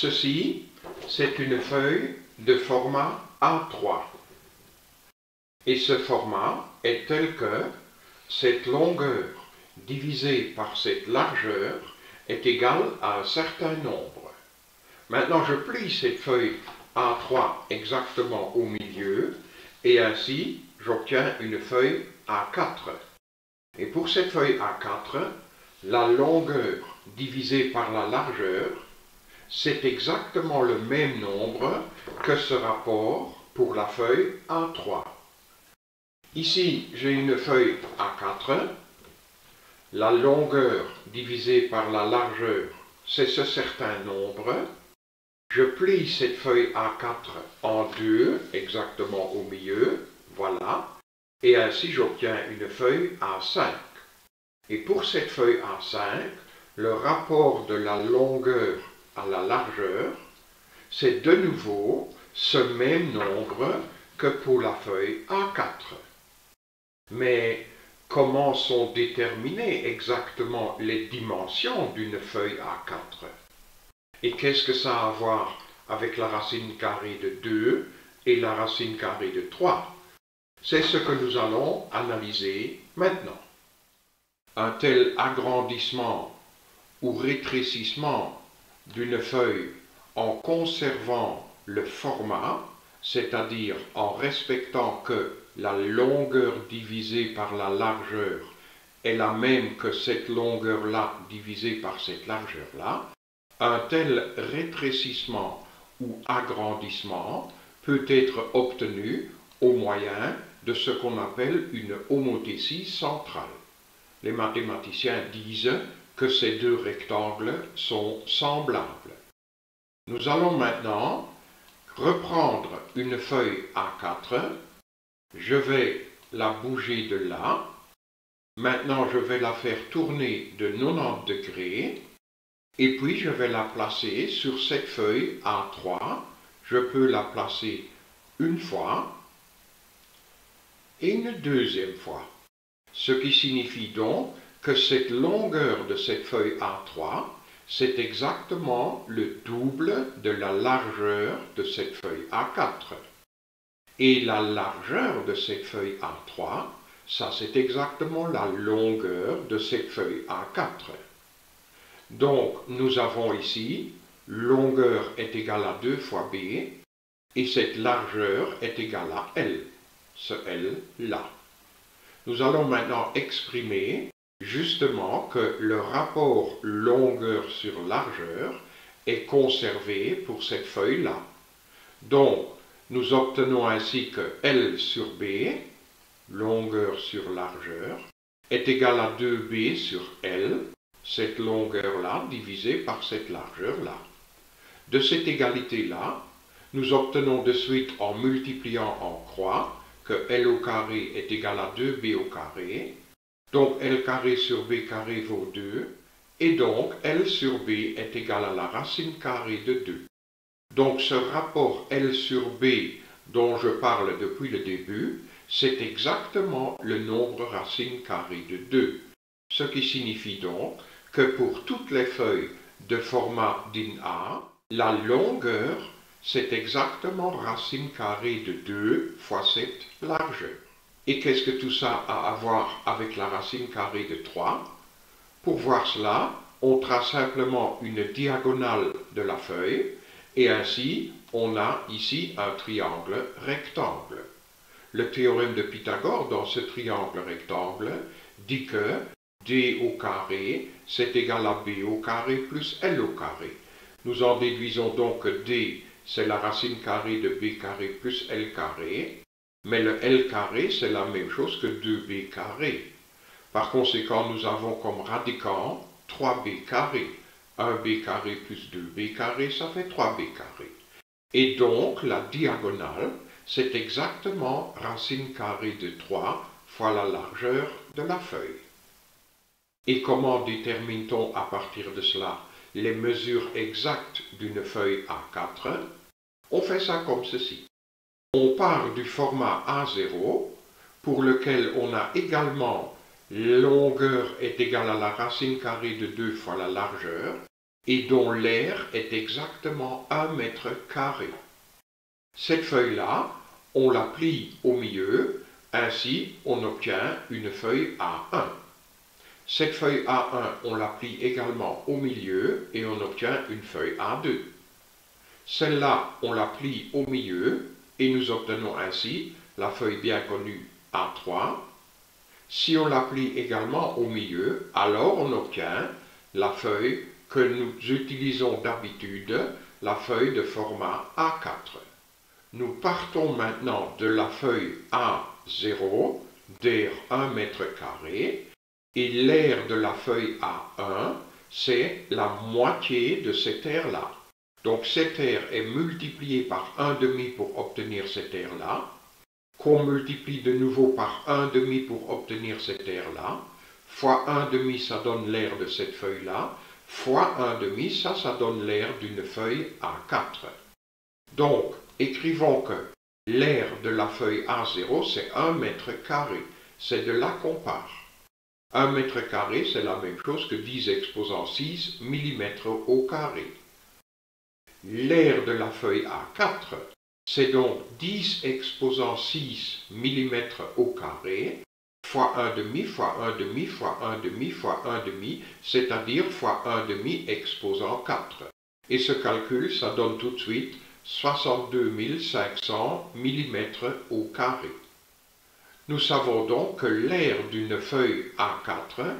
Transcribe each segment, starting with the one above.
Ceci, c'est une feuille de format A3. Et ce format est tel que cette longueur divisée par cette largeur est égale à un certain nombre. Maintenant, je plie cette feuille A3 exactement au milieu et ainsi j'obtiens une feuille A4. Et pour cette feuille A4, la longueur divisée par la largeur, c'est exactement le même nombre que ce rapport pour la feuille A3. Ici, j'ai une feuille A4. La longueur divisée par la largeur, c'est ce certain nombre. Je plie cette feuille A4 en deux, exactement au milieu, voilà, et ainsi j'obtiens une feuille A5. Et pour cette feuille A5, le rapport de la longueur à la largeur, c'est de nouveau ce même nombre que pour la feuille A4. Mais comment sont déterminées exactement les dimensions d'une feuille A4 Et qu'est-ce que ça a à voir avec la racine carrée de 2 et la racine carrée de 3 C'est ce que nous allons analyser maintenant. Un tel agrandissement ou rétrécissement d'une feuille en conservant le format, c'est-à-dire en respectant que la longueur divisée par la largeur est la même que cette longueur-là divisée par cette largeur-là, un tel rétrécissement ou agrandissement peut être obtenu au moyen de ce qu'on appelle une homothétie centrale. Les mathématiciens disent que ces deux rectangles sont semblables. Nous allons maintenant reprendre une feuille A4 je vais la bouger de là. Maintenant, je vais la faire tourner de 90 degrés. Et puis, je vais la placer sur cette feuille A3. Je peux la placer une fois et une deuxième fois. Ce qui signifie donc que cette longueur de cette feuille A3, c'est exactement le double de la largeur de cette feuille A4. Et la largeur de cette feuille A3, ça c'est exactement la longueur de cette feuille A4. Donc nous avons ici, longueur est égale à 2 fois B, et cette largeur est égale à L, ce L là. Nous allons maintenant exprimer justement que le rapport longueur sur largeur est conservé pour cette feuille-là. Donc, nous obtenons ainsi que L sur B, longueur sur largeur, est égal à 2B sur L, cette longueur-là divisée par cette largeur-là. De cette égalité-là, nous obtenons de suite en multipliant en croix que L au carré est égal à 2B au carré, donc L carré sur B carré vaut 2, et donc L sur B est égal à la racine carrée de 2. Donc ce rapport L sur B dont je parle depuis le début, c'est exactement le nombre racine carrée de 2. Ce qui signifie donc que pour toutes les feuilles de format DIN A, la longueur, c'est exactement racine carrée de 2 fois cette largeur. Et qu'est-ce que tout ça a à voir avec la racine carrée de 3 Pour voir cela, on trace simplement une diagonale de la feuille et ainsi, on a ici un triangle rectangle. Le théorème de Pythagore dans ce triangle rectangle dit que d au carré, c'est égal à b au carré plus l au carré. Nous en déduisons donc que d, c'est la racine carrée de b carré plus l carré, mais le l carré, c'est la même chose que 2b carré. Par conséquent, nous avons comme radicant 3b carré. 1b carré plus 2b carré, ça fait 3b carré. Et donc, la diagonale, c'est exactement racine carrée de 3 fois la largeur de la feuille. Et comment détermine-t-on à partir de cela les mesures exactes d'une feuille A4 On fait ça comme ceci. On part du format A0, pour lequel on a également longueur est égale à la racine carrée de 2 fois la largeur, et dont l'air est exactement un mètre carré. Cette feuille-là, on la plie au milieu, ainsi on obtient une feuille A1. Cette feuille A1, on la plie également au milieu et on obtient une feuille A2. Celle-là, on la plie au milieu et nous obtenons ainsi la feuille bien connue A3. Si on la plie également au milieu, alors on obtient la feuille que nous utilisons d'habitude, la feuille de format A4. Nous partons maintenant de la feuille A0 d'air 1 mètre carré et l'air de la feuille A1, c'est la moitié de cet air-là. Donc cet air est multiplié par 1,5 pour obtenir cet air-là, qu'on multiplie de nouveau par 1,5 pour obtenir cet air-là, fois 1,5 ça donne l'air de cette feuille-là, fois 1,5 ça, ça donne l'air d'une feuille A4. Donc, écrivons que l'air de la feuille A0 c'est 1 mètre carré, c'est de là qu'on part. 1 mètre carré, c'est la même chose que 10 exposant 6 mm au carré. L'air de la feuille A4, c'est donc 10 exposant 6 mm au carré, fois 1,5 fois 1,5 fois 1,5 fois 1,5, c'est-à-dire fois 1,5 exposant 4. Et ce calcul, ça donne tout de suite 62 500 mm au carré. Nous savons donc que l'air d'une feuille A4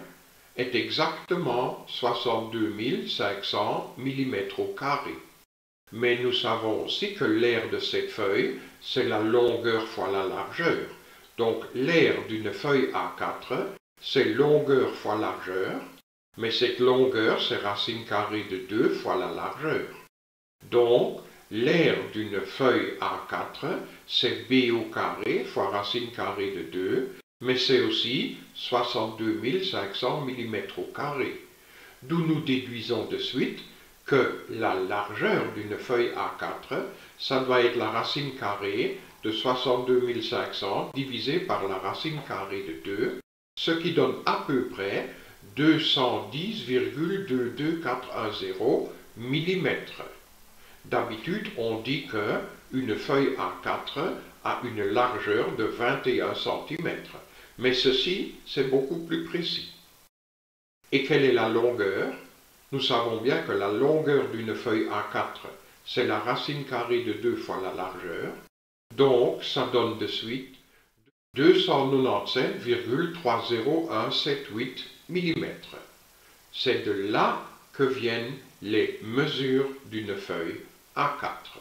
est exactement 62 500 mm au carré. Mais nous savons aussi que l'air de cette feuille, c'est la longueur fois la largeur. Donc l'air d'une feuille A4, c'est longueur fois largeur, mais cette longueur, c'est racine carrée de 2 fois la largeur. Donc, L'air d'une feuille A4, c'est B au carré fois racine carrée de 2, mais c'est aussi 62 500 mm au carré. D'où nous déduisons de suite que la largeur d'une feuille A4, ça doit être la racine carrée de 62 500 divisé par la racine carrée de 2, ce qui donne à peu près 210,22410 mm. D'habitude, on dit que une feuille A4 a une largeur de 21 cm, mais ceci, c'est beaucoup plus précis. Et quelle est la longueur? Nous savons bien que la longueur d'une feuille A4, c'est la racine carrée de 2 fois la largeur, donc ça donne de suite 297,30178 mm. C'est de là que viennent les mesures d'une feuille A4.